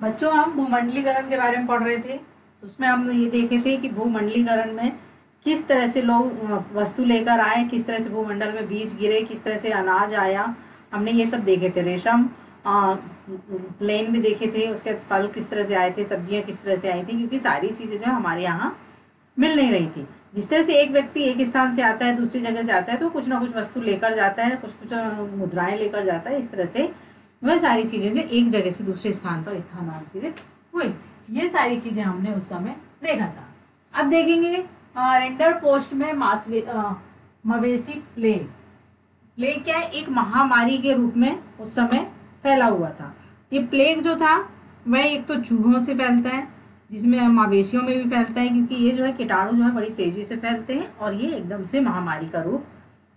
बच्चों, हम भूमंडलीकरण के बारे में पढ़ रहे थे। उसमें हम ये देखे थे कि भूमंडलीकरण में किस तरह से लोग वस्तु लेकर आए, किस तरह से भूमंडल में बीज गिरे, किस तरह से अनाज आया। हमने ये सब देखे थे, रेशम प्लेन भी देखे थे, उसके फल किस तरह से आए थे, सब्ज़ियाँ किस तरह से आई थी, क्योंकि सारी चीज़ें जो हमारे यहाँ मिल नहीं रही थी। जिस तरह से एक व्यक्ति एक स्थान से आता है, दूसरी जगह जाता है तो कुछ ना कुछ वस्तु लेकर जाता है, कुछ कुछ मुद्राएँ लेकर जाता है, इस तरह से वह सारी चीज़ें जो एक जगह से दूसरे स्थान पर स्थानांतरित हुई। ये सारी चीज़ें हमने उस समय देखा था। अब देखेंगे रेंडर पोस्ट में मवेशी प्लेग प्लेग क्या है एक महामारी के रूप में उस समय फैला हुआ था। ये प्लेग जो था, वह एक तो चूहों से फैलता है, जिसमें मवेशियों में भी फैलता है, क्योंकि ये जो है, कीटाणु जो है, बड़ी तेज़ी से फैलते हैं और ये एकदम से महामारी का रूप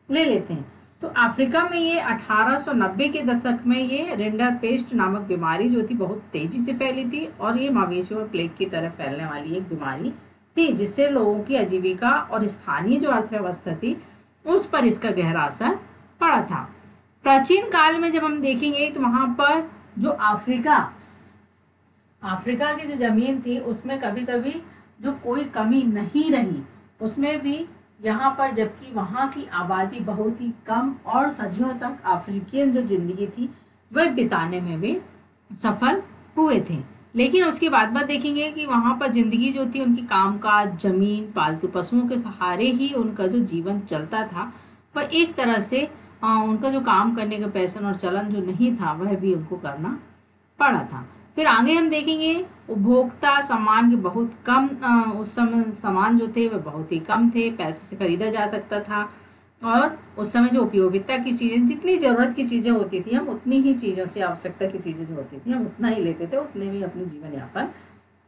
ले लेते हैं। तो अफ्रीका में ये 1890 के दशक में ये रेंडर पेस्ट नामक बीमारी जो थी, बहुत तेज़ी से फैली थी और ये मवेशियों में प्लेग की तरह फैलने वाली एक बीमारी थी, जिससे लोगों की आजीविका और स्थानीय जो अर्थव्यवस्था थी, उस पर इसका गहरा असर पड़ा था। प्राचीन काल में जब हम देखेंगे तो वहाँ पर जो अफ्रीका अफ्रीका की जो ज़मीन थी, उसमें कभी कभी जो कोई कमी नहीं रही, उसमें भी यहाँ पर, जबकि वहाँ की आबादी बहुत ही कम और सदियों तक अफ्रीकियन जो ज़िंदगी थी, वह बिताने में भी सफल हुए थे। लेकिन उसके बाद बाद देखेंगे कि वहाँ पर ज़िंदगी जो थी, उनकी काम कामकाज, ज़मीन, पालतू पशुओं के सहारे ही उनका जो जीवन चलता था, वह एक तरह से उनका जो काम करने का पैसन और चलन जो नहीं था, वह भी उनको करना पड़ा था। फिर आगे हम देखेंगे उपभोक्ता सामान के बहुत कम आ, उस समय सामान जो थे वह बहुत ही कम थे पैसे से खरीदा जा सकता था। और उस समय जो उपयोगिता की चीज़ें जितनी ज़रूरत की चीज़ें होती थी हम उतनी ही चीज़ों से आवश्यकता की चीज़ें जो होती थी हम उतना ही लेते थे उतने भी अपने जीवन यापन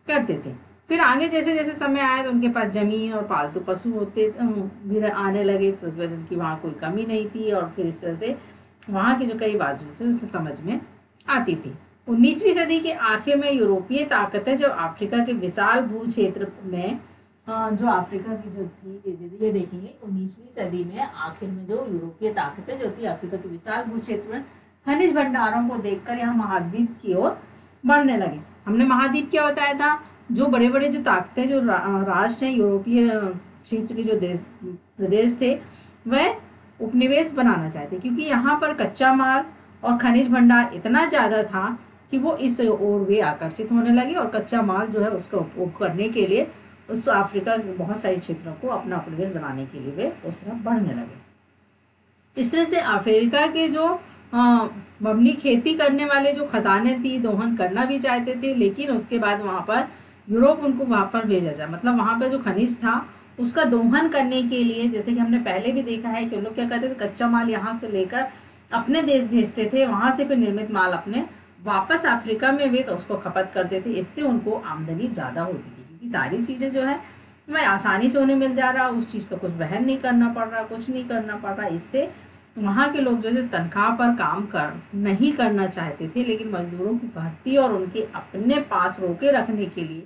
करते थे। फिर आगे जैसे जैसे समय आया तो उनके पास ज़मीन और पालतू पशु होते भी आने लगे फिर उसकी वजह की वहाँ कोई कमी नहीं थी और फिर इस तरह से वहाँ की जो कई बात जो उसे समझ में आती थी। उन्नीसवीं सदी के आखिर में यूरोपीय ताकतें जब अफ्रीका के विशाल भू क्षेत्र में जो अफ्रीका की जो थी ये देखेंगे उन्नीसवीं सदी में आखिर में जो यूरोपीय ताकतें जो थी अफ्रीका के विशाल भू क्षेत्र में खनिज भंडारों को देखकर यहाँ महाद्वीप की ओर बढ़ने लगे। हमने महाद्वीप क्या बताया था? जो बड़े बड़े जो ताकतें जो रा, राष्ट्र हैं यूरोपीय क्षेत्र के जो देश प्रदेश थे वह उपनिवेश बनाना चाहते क्योंकि यहाँ पर कच्चा माल और खनिज भंडार इतना ज़्यादा था कि वो इस ओर वे आकर्षित होने लगे और कच्चा माल जो है उसका उपयोग करने के लिए उस अफ्रीका के बहुत सारे क्षेत्रों को अपना उपनिवेश बनाने के लिए वे उस तरफ़ बढ़ने लगे। इस तरह से अफ्रीका के जो बमनी खेती करने वाले जो खदाने थी, दोहन करना भी चाहते थे, लेकिन उसके बाद वहाँ पर यूरोप उनको वहाँ पर भेजा जाए मतलब वहाँ पर जो खनिज था, उसका दोहन करने के लिए, जैसे कि हमने पहले भी देखा है कि लोग क्या करते थे, कच्चा माल यहाँ से लेकर अपने देश भेजते थे, वहाँ से फिर निर्मित माल अपने वापस अफ्रीका में वे तो उसको खपत करते थे इससे उनको आमदनी ज़्यादा होती थी, क्योंकि सारी चीज़ें जो है वह आसानी से उन्हें मिल जा रहा, उस चीज़ का कुछ वहन नहीं करना पड़ रहा, कुछ नहीं करना पड़ रहा, इससे वहाँ के लोग जो है तनख्वाह पर काम कर, नहीं करना चाहते थे, लेकिन मजदूरों की भर्ती और उनके अपने पास रोके रखने के लिए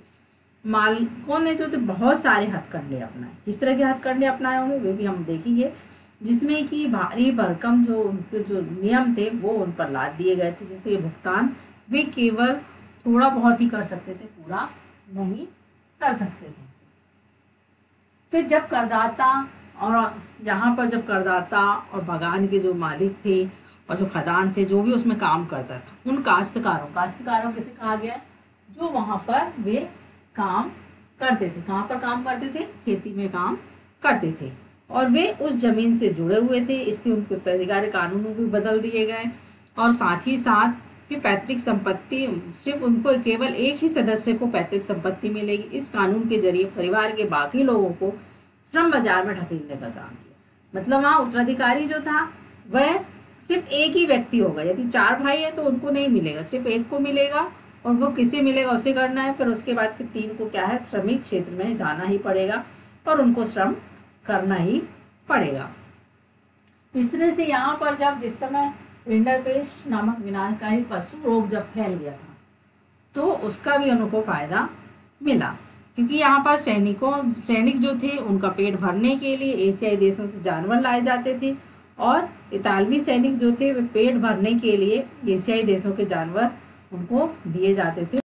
मालिकों ने जो थे बहुत सारे हथकंडे अपनाए। किस तरह के हथकंडे अपनाए होंगे, वे भी हम देखेंगे। जिसमें कि भारी भरकम जो उनके जो नियम थे, वो उन पर लाद दिए गए थे जैसे ये भुगतान वे केवल थोड़ा बहुत ही कर सकते थे, पूरा नहीं कर सकते थे। फिर जब करदाता और यहाँ पर जब करदाता और बागान के जो मालिक थे और जो खदान थे, जो भी उसमें काम करता था, उन काश्तकारों काश्तकारों किसे कहा गया जो वहाँ पर वे काम करते थे। कहाँ पर काम करते थे? खेती में काम करते थे। और वे उस ज़मीन से जुड़े हुए थे, इसलिए उनके उत्तराधिकारी कानून भी बदल दिए गए और साथ ही साथ फिर पैतृक संपत्ति, सिर्फ़ उनको केवल एक ही सदस्य को पैतृक संपत्ति मिलेगी। इस कानून के ज़रिए परिवार के बाकी लोगों को श्रम बाज़ार में ढकेलने का काम किया। मतलब वहाँ उत्तराधिकारी जो था, वह सिर्फ़ एक ही व्यक्ति होगा। यदि चार भाई है तो उनको नहीं मिलेगा, सिर्फ़ एक को मिलेगा और वो किसे मिलेगा, उसे करना है। फिर उसके बाद फिर तीन को क्या है? श्रमिक क्षेत्र में जाना ही पड़ेगा और उनको श्रम करना ही पड़ेगा। इस तरह से यहाँ पर जब जिस समय पेस्ट नामक विनाशकारी पशु रोग जब फैल गया था तो उसका भी उनको फ़ायदा मिला। क्योंकि यहाँ पर सैनिकों, सैनिक जो थे, उनका पेट भरने के लिए एशियाई देशों से जानवर लाए जाते थे और इतालवी सैनिक जो थे, वे पेट भरने के लिए एशियाई देशों के जानवर उनको दिए जाते थे।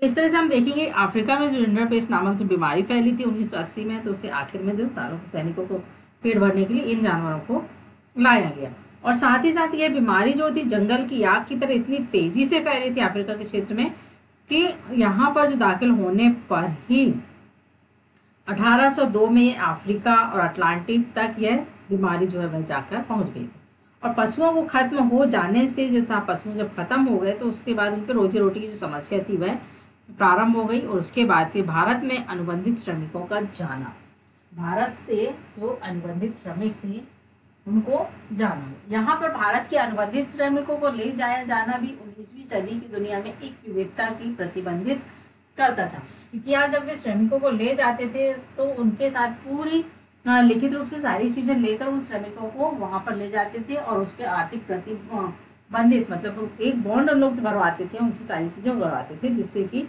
तो इस तरह से हम देखेंगे, अफ्रीका में जो इंडरपेस्ट नामक जो बीमारी फैली थी उन्नीस सौ अस्सी में तो उसे आखिर में जो सालों सैनिकों को पेट भरने के लिए इन जानवरों को लाया गया। और साथ ही साथ ये बीमारी जो थी, जंगल की आग की तरह इतनी तेज़ी से फैली थी अफ्रीका के क्षेत्र में, कि यहाँ पर जो दाखिल होने पर ही 1802 में अफ्रीका और अटलांटिक तक यह बीमारी जो है वह जाकर पहुँच गई थी। और पशुओं को खत्म हो जाने से जो था, पशु जब खत्म हो गए तो उसके बाद उनके रोजी रोटी की जो समस्या थी वह प्रारंभ हो गई और उसके बाद फिर भारत में अनुबंधित श्रमिकों का जाना। भारत से जो अनुबंधित श्रमिक थे, उनको जाना। यहाँ पर भारत के अनुबंधित श्रमिकों को ले जाया जाना भी उन्नीसवीं सदी की दुनिया में एक विविधता की प्रतिबंधित करता था। क्योंकि यहाँ जब वे श्रमिकों को ले जाते थे तो उनके साथ पूरी लिखित रूप से सारी चीज़ें लेकर उन श्रमिकों को वहाँ पर ले जाते थे और उसके आर्थिक प्रतिबंधित मतलब एक बॉन्ड उन लोग से भरवाते थे, उनसे सारी चीज़ें भरवाते थे, जिससे कि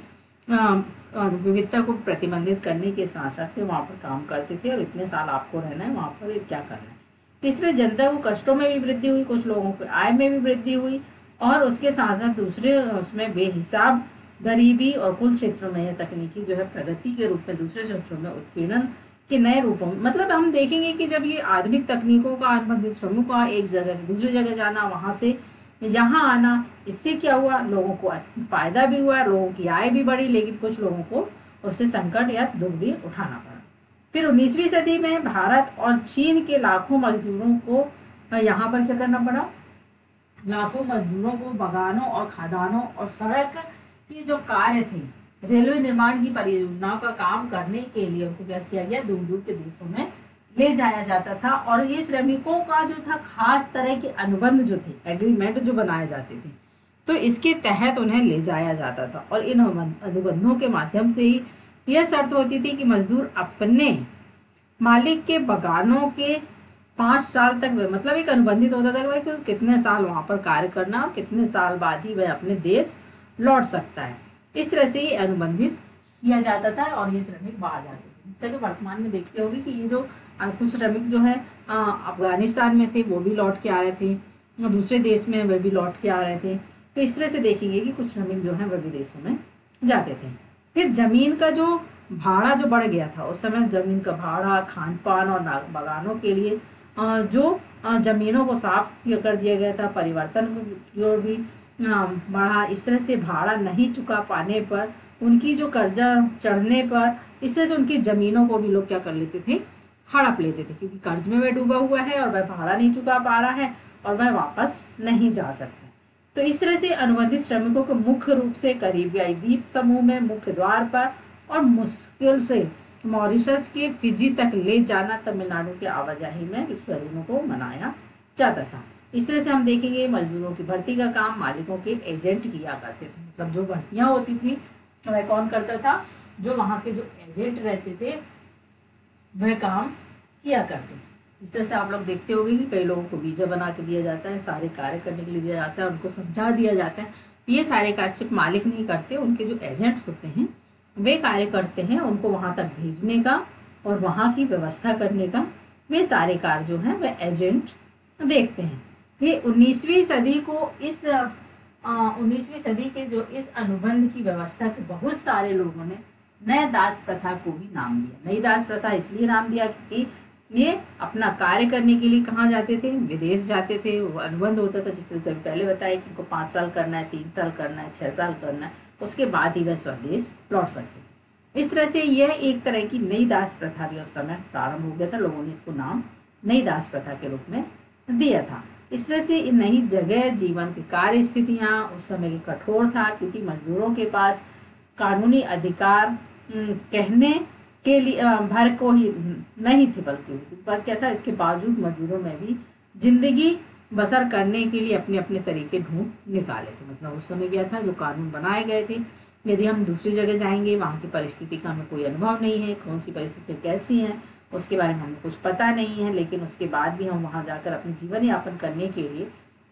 विविधता को प्रतिबंधित करने के साथ साथ वे वहाँ पर काम करते थे और इतने साल आपको रहना है, वहाँ पर क्या करना है। तीसरे, जनता को कष्टों में भी वृद्धि हुई, कुछ लोगों की आय में भी वृद्धि हुई और उसके साथ साथ दूसरे, उसमें बेहिसाब गरीबी और कुल क्षेत्रों में यह तकनीकी जो है प्रगति के रूप में, दूसरे क्षेत्रों में उत्पीड़न के नए रूपों में मतलब हम देखेंगे कि जब ये आधुनिक तकनीकों का अनुबंधित श्रमों का एक जगह से दूसरी जगह जाना, वहाँ से यहाँ आना, इससे क्या हुआ? लोगों को फ़ायदा भी हुआ, लोगों की आय भी बढ़ी, लेकिन कुछ लोगों को उससे संकट या दुख भी उठाना पड़ा। फिर उन्नीसवीं सदी में भारत और चीन के लाखों मजदूरों को यहाँ पर क्या करना पड़ा? लाखों मजदूरों को बगानों और खदानों और सड़क के जो कार्य थे, रेलवे निर्माण की परियोजनाओं का काम करने के लिए उनको क्या किया गया? दूर दूर के देशों में ले जाया जाता था और ये श्रमिकों का जो था खास तरह के अनुबंध जो थे एग्रीमेंट जो बनाए जाते थे तो इसके तहत उन्हें ले जाया जाता था। और इन अनुबंधों के माध्यम से ही यह शर्त होती थी कि मजदूर अपने मालिक के बगानों के पाँच साल तक वह मतलब एक अनुबंधित होता था कि भाई कितने साल वहाँ पर कार्य करना और कितने साल बाद ही वह अपने देश लौट सकता है। इस तरह से ये अनुबंधित किया जाता था और ये श्रमिक बाहर जाते थे। जिससे कि वर्तमान में देखते होंगे कि ये जो कुछ श्रमिक जो है अफ़गानिस्तान में थे, वो भी लौट के आ रहे थे दूसरे देश में वे भी लौट के आ रहे थे। तो इस तरह से देखेंगे कि कुछ श्रमिक जो है वह विदेशों में जाते थे। फिर ज़मीन का जो भाड़ा जो बढ़ गया था, उस समय ज़मीन का भाड़ा खान पान और बगानों के लिए जो जमीनों को साफ़ कर दिया गया था, परिवर्तन की ओर भी बढ़ा, इस तरह से भाड़ा नहीं चुका पाने पर, उनकी जो कर्जा चढ़ने पर, इस तरह से उनकी जमीनों को भी लोग क्या कर लेते थे? हड़प लेते थे, क्योंकि कर्ज में वह डूबा हुआ है और वह भाड़ा नहीं चुका पा रहा है और वह वापस नहीं जा सकता। तो इस तरह से अनुबंधित श्रमिकों को मुख्य रूप से करीबियाई द्वीप समूह में मुख्य द्वार पर और मुश्किल से मॉरिशस के फिजी तक ले जाना तमिलनाडु के आवाजाही में शरीरों को मनाया जाता था। इस तरह से हम देखेंगे मजदूरों की भर्ती का काम, मालिकों के एजेंट किया करते थे। मतलब जो भर्तियाँ होती थी, वह कौन करता था? जो वहाँ के जो एजेंट रहते थे वह काम किया करते थे। इस तरह से आप लोग देखते होंगे कि कई लोगों को वीज़ा बना के दिया जाता है, सारे कार्य करने के लिए दिया जाता है, उनको समझा दिया जाता है। ये सारे कार्य सिर्फ़ मालिक नहीं करते, उनके जो एजेंट्स होते हैं, वे कार्य करते हैं, उनको वहाँ तक भेजने का और वहाँ की व्यवस्था करने का वे सारे कार्य जो है वह एजेंट देखते हैं। ये उन्नीसवीं सदी को इस उन्नीसवीं सदी के जो इस अनुबंध की व्यवस्था के बहुत सारे लोगों ने नए दास प्रथा को भी नाम दिया। नई दास प्रथा इसलिए नाम दिया क्योंकि ये अपना कार्य करने के लिए कहाँ जाते थे? विदेश जाते थे। अनुबंध होता था जिस तरह से पहले बताया कि इनको पाँच साल करना है, तीन साल करना है, छह साल करना है। उसके बाद ही वह स्वदेश लौट सकते इस तरह से यह एक तरह की नई दास प्रथा भी उस समय प्रारंभ हो गया था। लोगों ने इसको नाम नई दास प्रथा के रूप में दिया था। इस तरह से नई जगह जीवन की कार्य स्थितियाँ उस समय की कठोर था, क्योंकि मजदूरों के पास कानूनी अधिकार कहने के लिए भर को ही नहीं थी बल्कि बस क्या था, इसके बावजूद मजदूरों में भी ज़िंदगी बसर करने के लिए अपने अपने तरीके ढूंढ निकाले थे। मतलब उस समय क्या था, जो कानून बनाए गए थे, यदि हम दूसरी जगह जाएँगे, वहाँ की परिस्थिति का हमें कोई अनुभव नहीं है कौन सी परिस्थिति कैसी है, उसके बारे में हमें कुछ पता नहीं है, लेकिन उसके बाद भी हम वहाँ जाकर अपने जीवन यापन करने के लिए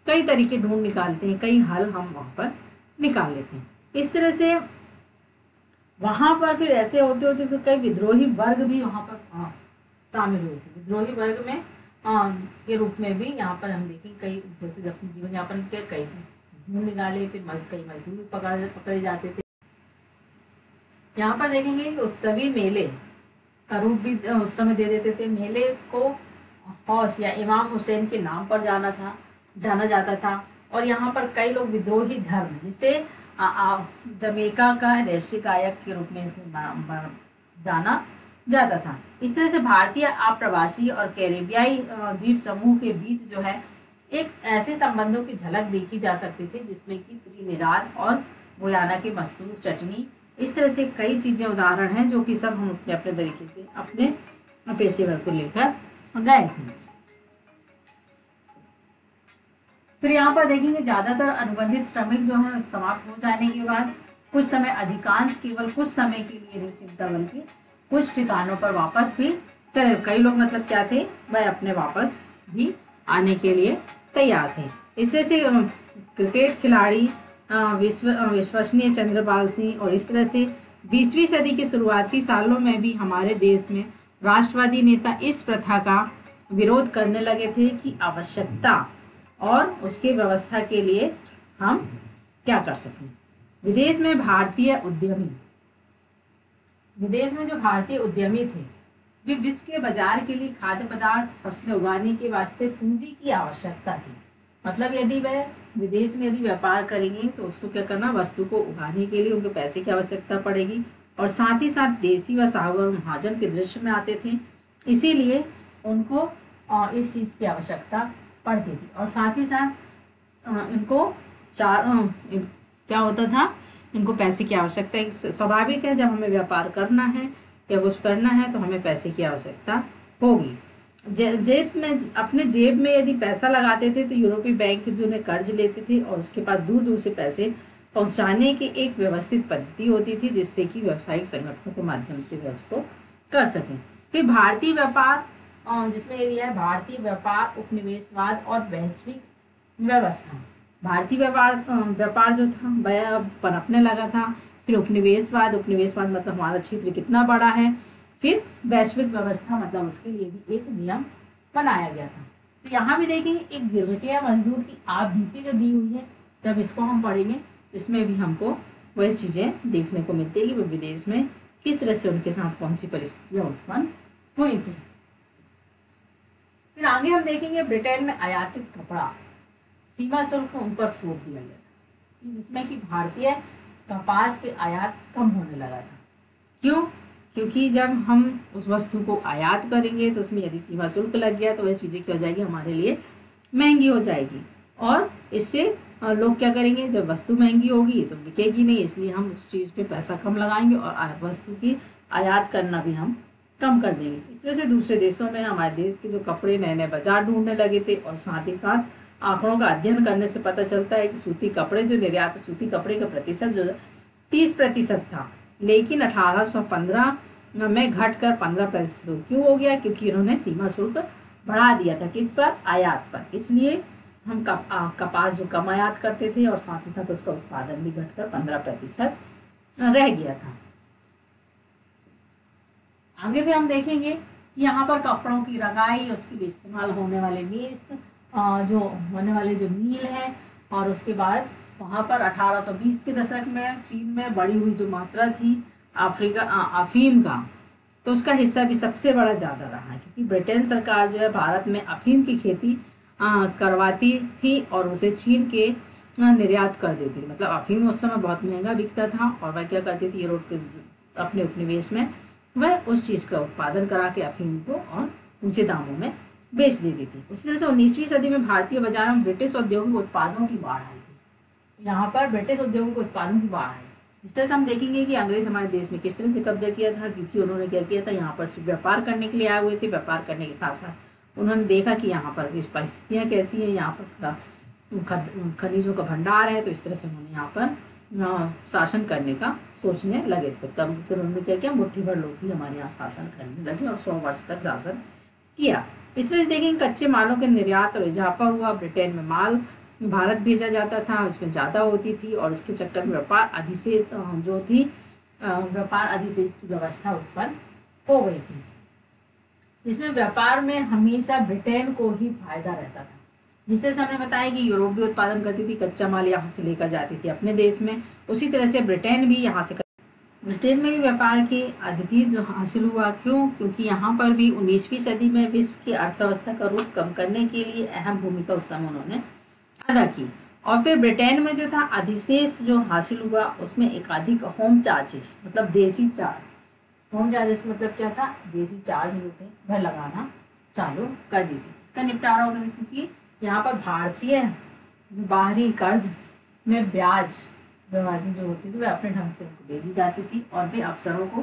कई तरीके ढूंढ निकालते हैं, कई हल हम वहाँ पर निकाल लेते हैं। इस तरह से वहाँ पर फिर ऐसे होते होते फिर कई विद्रोही वर्ग भी वहाँ पर हाँ, शामिल हुए थे। विद्रोही वर्ग में आ, हाँ, के रूप में भी यहाँ पर हम देखें कई जैसे अपने जीवन यापन के कई ढूंढ निकाले फिर मज, कई मजदूर पकड़ पकड़े जाते थे। यहाँ पर देखेंगे कि मेले का रूप भी उस समय दे देते थे। मेले को हौस या इमाम हुसैन के नाम पर जाना था जाना जाता था। और यहाँ पर कई लोग विद्रोही धर्म जिसे जमेका का राष्ट्रीय गायक के रूप में जाना जाता था। इस तरह से भारतीय आप्रवासी और कैरेबियाई द्वीप समूह के बीच जो है, एक ऐसे संबंधों की झलक देखी जा सकती थी, जिसमें कि त्रिनिदाद और गुयाना की मस्तूर चटनी। इस तरह से कई चीज़ें उदाहरण हैं, जो कि सब हम अपने अपने तरीके से अपने पेशेवर को लेकर गए थे। फिर यहाँ पर देखेंगे ज़्यादातर अनुबंधित श्रमिक जो है, समाप्त हो जाने के बाद कुछ समय अधिकांश केवल कुछ समय के लिए नहीं चिंता बल्कि कुछ ठिकानों पर वापस भी चले। कई लोग मतलब क्या थे? वह अपने वापस भी आने के लिए तैयार थे। इस तरह से क्रिकेट खिलाड़ी विश्व विश्वसनीय चंद्रपाल सिंह और इस तरह से बीसवीं सदी के शुरुआती सालों में भी हमारे देश में राष्ट्रवादी नेता इस प्रथा का विरोध करने लगे थे कि आवश्यकता और उसके व्यवस्था के लिए हम क्या कर सकें विदेश में भारतीय उद्यमी। विदेश में जो भारतीय उद्यमी थे, वे विश्व के बाज़ार के लिए खाद्य पदार्थ, फ़सलें उगाने के वास्ते पूंजी की आवश्यकता थी। मतलब यदि वह विदेश में यदि व्यापार करेंगे तो उसको क्या करना? वस्तु को उगाने के लिए उनके पैसे की आवश्यकता पड़ेगी। और साथ ही साथ देसी व सागर महाजन के दृश्य में आते थे। इसीलिए उनको इस चीज़ की आवश्यकता पड़ती थी। और साथ ही साथ इनको चार क्या होता था, इनको पैसे की आवश्यकता स्वाभाविक है, जब हमें व्यापार करना है, या कुछ करना है तो हमें पैसे की आवश्यकता होगी। जे, जेब में, अपने जेब में यदि पैसा लगाते थे तो यूरोपीय बैंक जो उन्हें कर्ज लेते थे और उसके बाद दूर दूर से पैसे पहुँचाने की एक व्यवस्थित पद्धति होती थी, जिससे कि व्यवसायिक संगठनों के माध्यम से वे उसको कर सकें। फिर भारतीय व्यापार जिसमें दिया है भारतीय व्यापार, उपनिवेशवाद और वैश्विक व्यवस्था। भारतीय व्यापार व्यापार जो था, वह पनपने लगा था। फिर उपनिवेशवाद उपनिवेशवाद मतलब हमारा क्षेत्र कितना बड़ा है। फिर वैश्विक व्यवस्था मतलब उसके लिए भी एक नियम बनाया गया था। तो यहाँ भी देखेंगे, एक गिरवटिया मजदूर की आप जो दी हुई है, जब इसको हम पढ़ेंगे, इसमें भी हमको वही चीज़ें देखने को मिलती है कि विदेश में किस तरह से उनके साथ कौन सी परिस्थितियाँ उत्पन्न हुई थी। फिर आगे हम देखेंगे ब्रिटेन में आयातित कपड़ा। सीमा शुल्क उन पर छोड़ दिया गया था जिसमें कि भारतीय कपास के आयात कम होने लगा था। क्यों? क्योंकि जब हम उस वस्तु को आयात करेंगे तो उसमें यदि सीमा शुल्क लग गया तो वह चीज़ें क्या हो जाएगी? हमारे लिए महँगी हो जाएगी। और इससे लोग क्या करेंगे? जब वस्तु महँगी होगी तो बिकेगी नहीं, इसलिए हम उस चीज़ पे पैसा कम लगाएँगे और वस्तु की आयात करना भी हम कम कर देंगे। इस तरह से दूसरे देशों में हमारे देश के जो कपड़े नए नए बाज़ार ढूँढने लगे थे और साथ ही साथ आंकड़ों का अध्ययन करने से पता चलता है कि सूती कपड़े जो निर्यात सूती कपड़े का प्रतिशत जो तीस प्रतिशत था। लेकिन 1815 में घटकर 15 प्रतिशत क्यों हो गया? क्योंकि इन्होंने सीमा शुल्क बढ़ा दिया था किस पर? आयात पर। इसलिए हम कप, आ, कपास जो कम आयात करते थे और साथ ही साथ उसका उत्पादन भी घटकर पंद्रह प्रतिशत रह गया था। आगे फिर हम देखेंगे कि यहाँ पर कपड़ों की रंगाई, उसके लिए इस्तेमाल होने वाले नीस जो होने वाले जो नील है, और उसके बाद वहाँ पर 1820 के दशक में, चीन में बढ़ी हुई जो मात्रा थी, अफ्रीका अफीम का तो उसका हिस्सा भी सबसे बड़ा ज़्यादा रहा, क्योंकि ब्रिटेन सरकार जो है भारत में अफीम की खेती करवाती थी और उसे चीन के निर्यात कर देती थी। मतलब अफीम उस समय बहुत महँगा बिकता था और वह क्या करती थी यूरोप के अपने उपनिवेश में वह उस चीज़ का उत्पादन करा के अफीम को और ऊँचे दामों में बेच देती। थी उसी तरह से उन्नीसवीं सदी में भारतीय बाज़ार में ब्रिटिश औद्योगिक उत्पादों की बाढ़ आई थी। यहाँ पर ब्रिटिश उद्योगिक उत्पादों की बाढ़ आई। जिस तरह से हम देखेंगे कि अंग्रेज़ हमारे देश में किस तरह से कब्जा किया था, क्योंकि उन्होंने क्या किया था, यहाँ पर सिर्फ़ व्यापार करने के लिए आए हुए थे। व्यापार करने के साथ साथ उन्होंने देखा कि यहाँ पर परिस्थितियाँ कैसी हैं। यहाँ पर खनिजों का भंडार है तो इस तरह से उन्होंने यहाँ पर शासन करने का सोचने लगे। थे तब फिर उन्होंने क्या किया? मुठ्ठी भर लोग भी हमारे यहाँ शासन करने लगे और सौ वर्ष तक शासन किया। इस तरह से देखेंगे कच्चे मालों के निर्यात और इजाफा हुआ। ब्रिटेन में माल भारत भेजा जाता था, उसमें ज़्यादा होती थी और उसके चक्कर में व्यापार अधिशेष, जो थी व्यापार अधिशेष की व्यवस्था उत्पन्न हो गई थी। इसमें व्यापार में हमेशा ब्रिटेन को ही फ़ायदा रहता था। जिस तरह से हमने बताया कि यूरोप भी उत्पादन करती थी, कच्चा माल यहाँ से लेकर जाती थी अपने देश में। उसी तरह से ब्रिटेन भी यहाँ से ब्रिटेन में भी व्यापार की अधिकी जो हासिल हुआ। क्यों? क्योंकि यहाँ पर भी 19वीं सदी में विश्व की अर्थव्यवस्था का रूप कम करने के लिए अहम भूमिका उस समय उन्होंने अदा की। और फिर ब्रिटेन में जो था, अधिशेष जो हासिल हुआ, उसमें एकाधिक होम चार्जेस मतलब देसी चार्ज होम चार्जेस मतलब क्या था? देसी चार्ज थे वह लगाना चालू कर दी थी इसका निपटारा होता था क्योंकि यहाँ पर भारतीय बाहरी कर्ज में ब्याज व्यवहार जो होती थी, वह अपने ढंग से उनको भेजी जाती थी और भी अफसरों को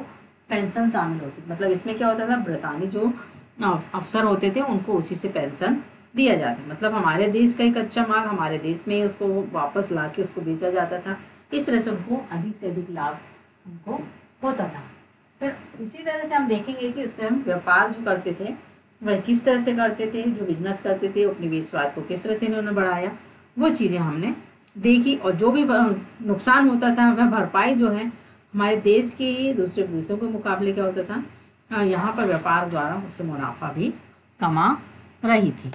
पेंशन शामिल होती थी। मतलब इसमें क्या होता था, ब्रितानी जो अफसर होते थे, उनको उसी से पेंशन दिया जाता मतलब हमारे देश का ही कच्चा माल, हमारे देश में ही उसको वापस ला के उसको बेचा जाता था। इस तरह से उनको अधिक से अधिक लाभ उनको होता था। फिर इसी तरह से हम देखेंगे कि उससे हम व्यापार जो करते थे वह किस तरह से करते थे, जो बिज़नेस करते थे, अपनी विश्वास को किस तरह से इन्होंने बढ़ाया, वो चीज़ें हमने देखी और जो भी नुकसान होता था, वह भरपाई जो है, हमारे देश के दूसरे देशों के मुकाबले क्या होता था यहाँ पर व्यापार द्वारा उससे मुनाफा भी कमा रही थी।